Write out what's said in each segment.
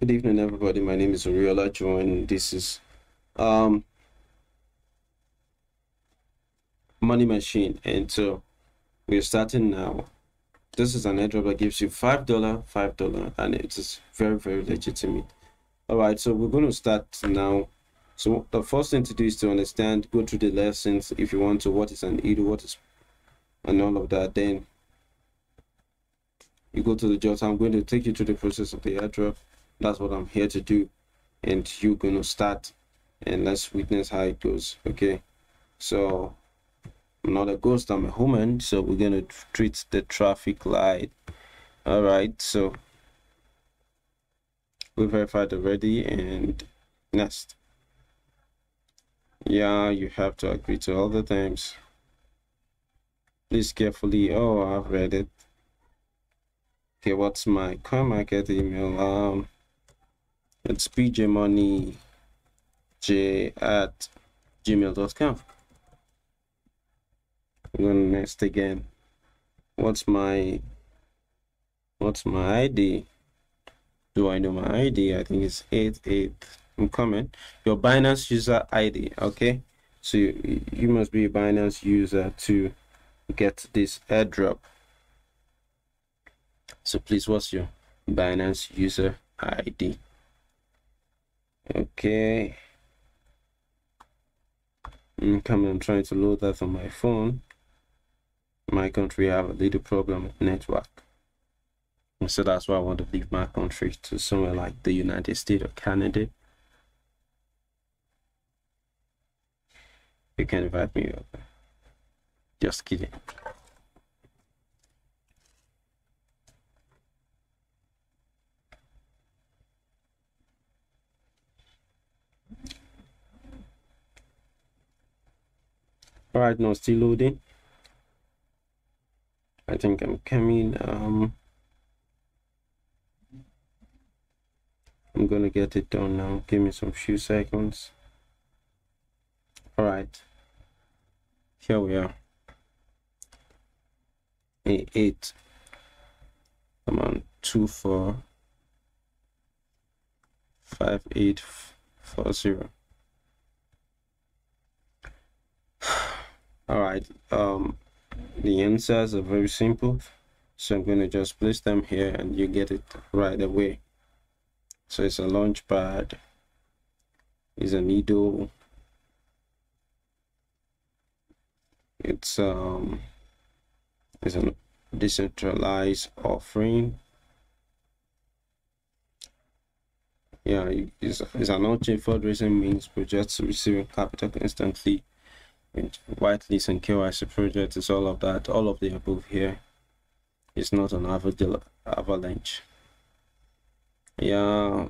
Good evening, everybody. My name is Oriola Juwon. This is um, Money Machine, and so we're starting now. This is an airdrop that gives you five dollar, five dollar, and it is very, very legitimate. All right, so we're going to start now. So the first thing to do is to understand, go through the lessons if you want to. What is an IDO? What is and all of that. Then you go to the job. I'm going to take you through the process of the airdrop that's what i'm here to do. And you're gonna start and let's witness how it goes okay? So i'm not a ghost i'm a human so we're gonna treat the traffic light. All right so we verified already and next. Yeah you have to agree to all the terms. Please carefully oh i've read it. Okay what's my coin market email um it's pjmoneyj at gmail.com. I'm gonna next again. What's my what's my ID? Do I know my ID? I think it's 88. I'm coming. Your Binance user ID, okay? So you, you must be a Binance user to get this airdrop. So please, what's your Binance user ID? Okay. I'm coming I'm trying to load that on my phone. My country have a little problem with network. So that's why I want to leave my country to somewhere like the United States or Canada. You can invite me just kidding all right now still loading i think i'm coming um i'm gonna get it done now. Give me some few seconds. All right here we are. A eight. Come on. Two four. Five eight four zero all right um the answers are very simple. So i'm going to just place them here and you get it right away. So it's a launch pad is an IDO. It's um it's a decentralized offering. Yeah it's, it's an on-chain fundraising means projects receiving capital instantly whitelist and KYC project is all of that, all of the above here. It's not an avalanche. Yeah.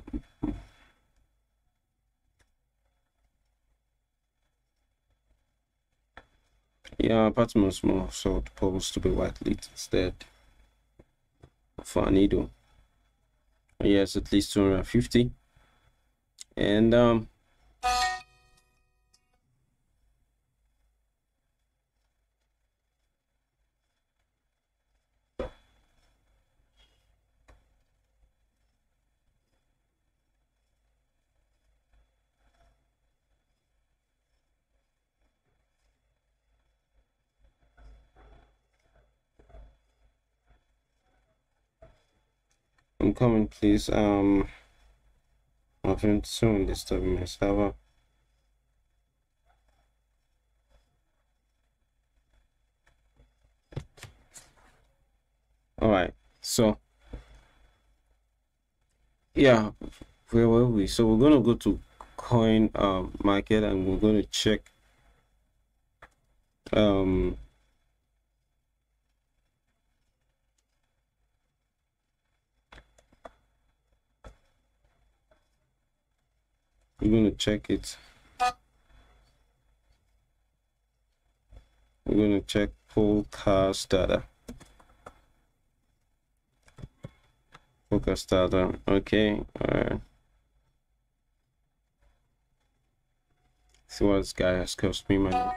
Yeah, Patmos more so supposed to be whitelist instead for an IDO. Yes, at least 250. And um I'm coming, please. Um, been soon disturbing my server. All right, so yeah, where were we? So we're gonna go to coin um, market and we're gonna check um we're going to check it. We're going to check pull forecast data. Forecast data okay all right see what this guy has cost me money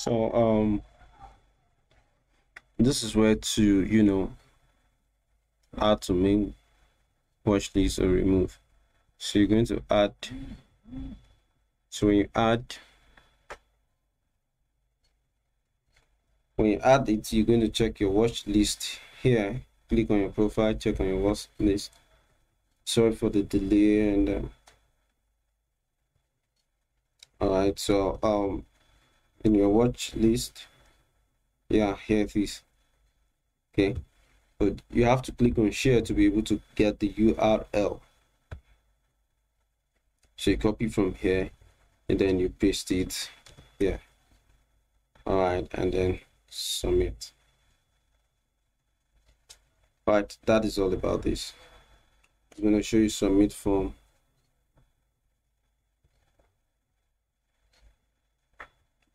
so um this is where to you know add to main watch list or remove. So you're going to add so when you add when you add it you're going to check your watch list here. Click on your profile check on your watch list. Sorry for the delay and uh, all right. So um in your watch list. Yeah here it is. Okay. But you have to click on share to be able to get the url so you copy from here and then you paste it here. All right and then submit. Right that is all about this. I'm going to show you submit form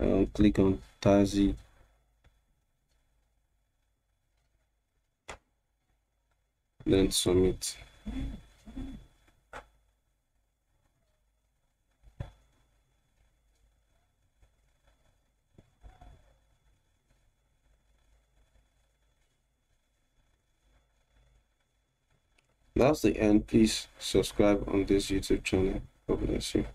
um, click on Tazi. Then submit. That's the end. Please subscribe on this youtube channel. God bless you